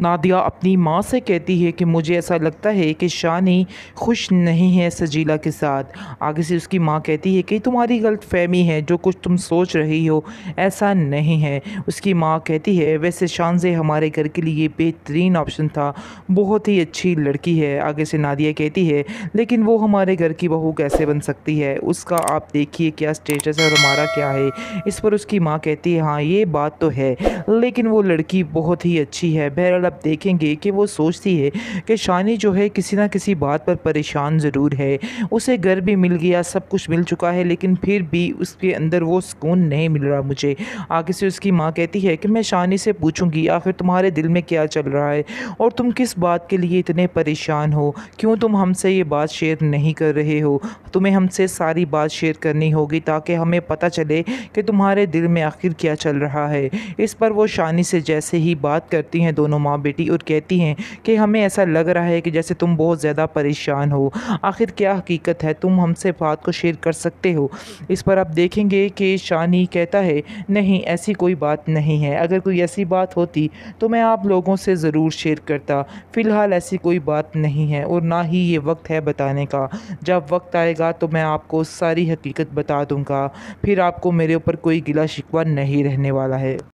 नादिया अपनी माँ से कहती है कि मुझे ऐसा लगता है कि शानी खुश नहीं है सजीला के साथ। आगे से उसकी माँ कहती है कि तुम्हारी गलत फहमी है, जो कुछ तुम सोच रही हो, ऐसा नहीं है। उसकी माँ कहती है, वैसे शान से हमारे घर के लिए बेहतरीन ऑप्शन था, बहुत ही अच्छी लड़की है। आगे से नादिया कहती है, लेकिन वो हमारे घर की बहू कैसे बन सकती है? उसका आप देखिए क्या स्टेटस है और हमारा क्या है। इस पर उसकी माँ कहती है हाँ ये बात तो है, लेकिन वो लड़की बहुत ही अच्छी है। बहरहाल अब देखेंगे कि वो सोचती है कि शानी जो है किसी ना किसी बात पर परेशान ज़रूर है। उसे घर भी मिल गया, सब कुछ मिल चुका है, लेकिन फिर भी उसके अंदर वो सुकून नहीं मिल रहा मुझे। आगे से उसकी माँ कहती है कि मैं शानी से पूछूँगी, आखिर तुम्हारे दिल में क्या चल रहा है? और तुम किस बात के लिए इतने परेशान हो? क्यों तुम हमसे ये बात शेयर नहीं कर रहे हो? तुम्हें हमसे सारी बात शेयर करनी होगी ताकि हमें पता चले कि तुम्हारे दिल में आखिर क्या चल रहा है। इस पर वो शानी से जैसे ही बात करती हैं, दोनों माँ बेटी और कहती हैं कि हमें ऐसा लग रहा है कि जैसे तुम बहुत ज़्यादा परेशान हो। आखिर क्या हकीकत है? तुम हमसे बात को शेयर कर सकते हो। इस पर आप देखेंगे कि शानी कहता है, नहीं, ऐसी कोई बात नहीं है। अगर कोई ऐसी बात होती तो मैं आप लोगों से ज़रूर शेयर करता। फ़िलहाल ऐसी कोई बात नहीं है और ना ही ये वक्त है बताने का। जब वक्त आएगा तो मैं आपको सारी हकीकत बता दूँगा। फिर आपको मेरे ऊपर कोई गिला शिकवा नहीं रहने वाला है।